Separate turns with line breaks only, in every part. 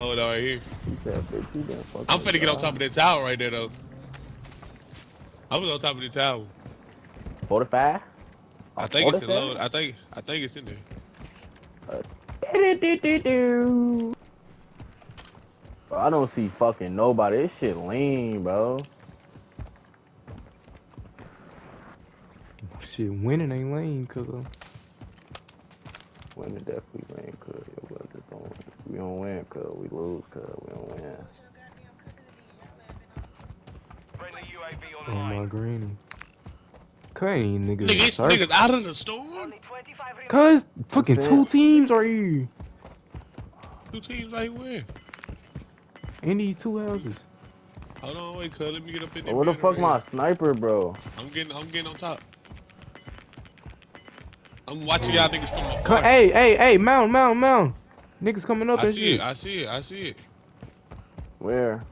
Hold on right here.
He said, bitch, you been fucking
I'm finna get on top of that tower right there though. I was on top of the tower.
45?
I think it's in load. I think I think it's in there.
Do-do-do-do. Bro, I don't see fucking nobody. This shit lean, bro.
Shit, winning ain't lame, cuz.
Women definitely win, cuz. Yo, but just don't, we don't win, cuz. We lose, cuz. We don't win.
Friendly UAV
On oh, my
online.
granny. Cuz ain't niggas.
Nigga, these niggas out of the storm.
Only 25 remain.
Cuz fucking two teams right here.
Two teams right where?
In these two houses.
Hold on, wait, cuz let me get up in there.
Where the fuck my sniper, bro?
I'm getting I'm getting on top. I'm watching y'all niggas from
Cuz,
afar.
hey, hey, hey, mount, mount, mount. Niggas coming up
I see
shit.
it, I see it, I see it.
Where?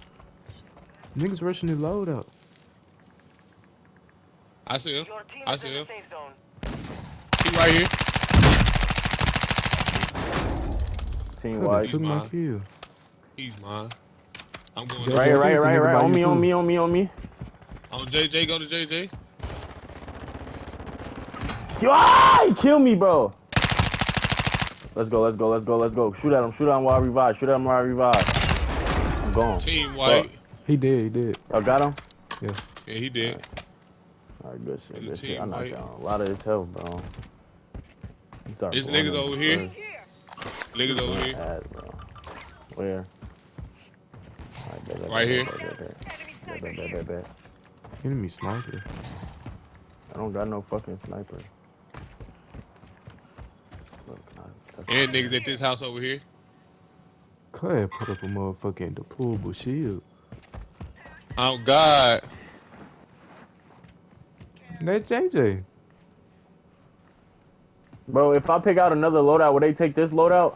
Niggas rushing the load up.
I see him. I see
in the
him. He right here.
Team
Cuz
white.
took my kill.
He's mine. I'm going
Yeah.
Right, right, right, right. On me, on me, on me, on me.
on JJ. Go to JJ.
Yo, ah, he killed me, bro. Let's go, let's go, let's go, let's go. Shoot at him, shoot at him while I revive. Shoot at him while I revive. I'm gone.
Team white.
He did, he did.
Y'all got him?
Yeah, Yeah, he did.
All right, good shit, good shit. I knocked
white.
down a lot of his health, bro. He started
There's
blowing
niggas over here.
first.
Niggas over here.
Ass, bro. Where? Alright, bet, bet,
Right
bet,
here.
bet, bet, bet. Bet, bet, bet, bet, bet.
Enemy sniper.
I don't got no fucking sniper. Look, I- that's-
And niggas at this house over here.
Cuz put up a motherfucking deployable shield.
Oh God.
That JJ.
Bro, if I pick out another loadout, would they take this loadout?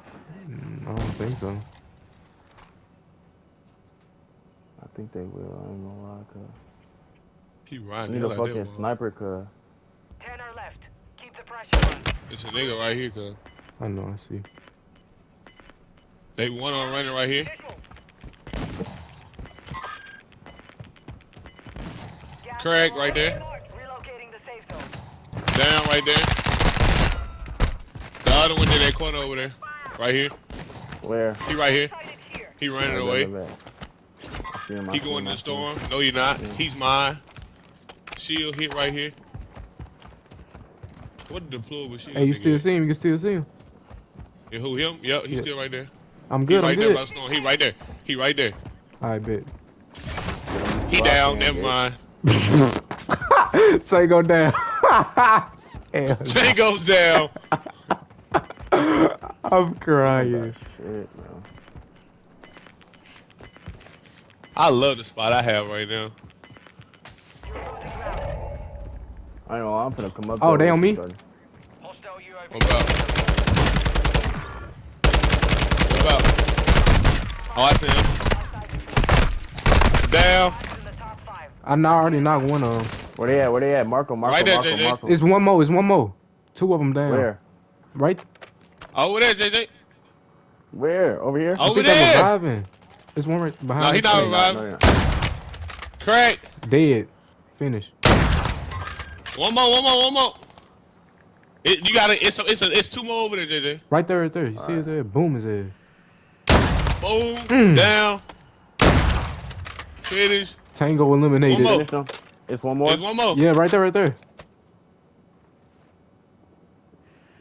Mm, I don't think so.
I think they will. I ain't gonna lie, cuz.
He
I
riding
need a
hell out
fucking
that
sniper, cuz.
10 are left. Keep the pressure on.
It's a nigga right here, cuz.
I know, I see.
They one on running right here.
Gas
Craig, right there.
Relocating the safe zone.
Down right there. The other one in that corner over there. Right here.
Where?
He right here. He running
Bet,
away.
bet, bet. I see him, I
He going
him,
in the
see him.
storm. No, you're not.
Yeah.
He's mine. Shield hit right here. What the deployable shield?
Hey, you still see him? You can still see him.
Yeah, who him? Yep, he's
Yeah.
still right there.
I'm
He
good,
right
I'm
there
good.
by the storm. He right there. He right there.
I bet.
He
Rock
down.
hand,
Never
bitch.
mind.
Say go down. Hell
Tank goes down.
I'm crying.
Shit, bro.
I love the spot I have right now.
I know, I'm finna come up
Oh,
there
they on me?
Hostile UAV.
What about? What about? Oh, I see him. Down.
In the top five.
I know I already knocked one of them.
Where they at? Where they at? Marco, Marco,
Right there,
Marco,
JJ.
Marco.
It's one more. It's one more. Two of them down.
Where?
Right?
Oh, over there, JJ.
Where? Over here?
I
Over
think I'm
there.
reviving. It's one right behind.
No, he
me.
not
No,
reviving.
no, no.
Crack.
Dead. Finish.
One more, one more, one more. It, you got it. It's a, it's a, it's two more over there, JJ.
Right there, right there. You see his head? Boom his head.
Boom.
Mm.
Down. Finish.
Tango eliminated.
One more.
It's one more.
There's one more.
Yeah, right there, right there.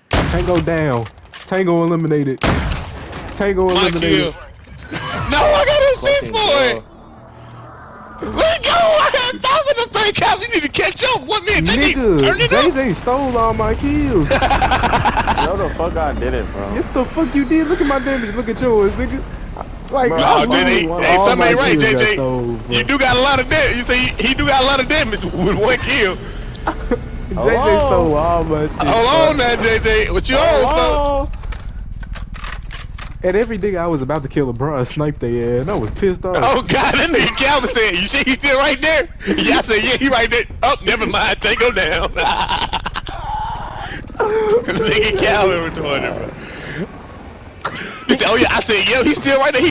Tango down. Tango eliminated. Tango
My
eliminated.
kill. No, I got an assist
Fucking
for it.
go.
Let's go. I had five of them three counts. You need to catch up. One minute. JJ,
Nigga,
turn it up.
JJ stole all my kills.
No, the fuck I did it, bro.
yes, the fuck you did. Look at my damage. Look at yours, nigga. Like,
Bro,
No,
I
JJ, hey,
all
something ain't right,
kills got
JJ.
stole.
You do got a lot of damage. You say he, he do got a lot of damage with one kill.
JJ
Hello?
stole all my shit.
Hold on now, JJ. What you on, folks?
And every nigga I was about to kill LeBron sniped their ass, and I was pissed off.
Oh God, that nigga Calvin said, "You see, he's still right there." Yeah, I said, "Yeah, he right there." Oh, never mind. Take him down. nigga Calvin retarded, bro. He said, "Oh yeah," I said, "Yeah, he's still right there." He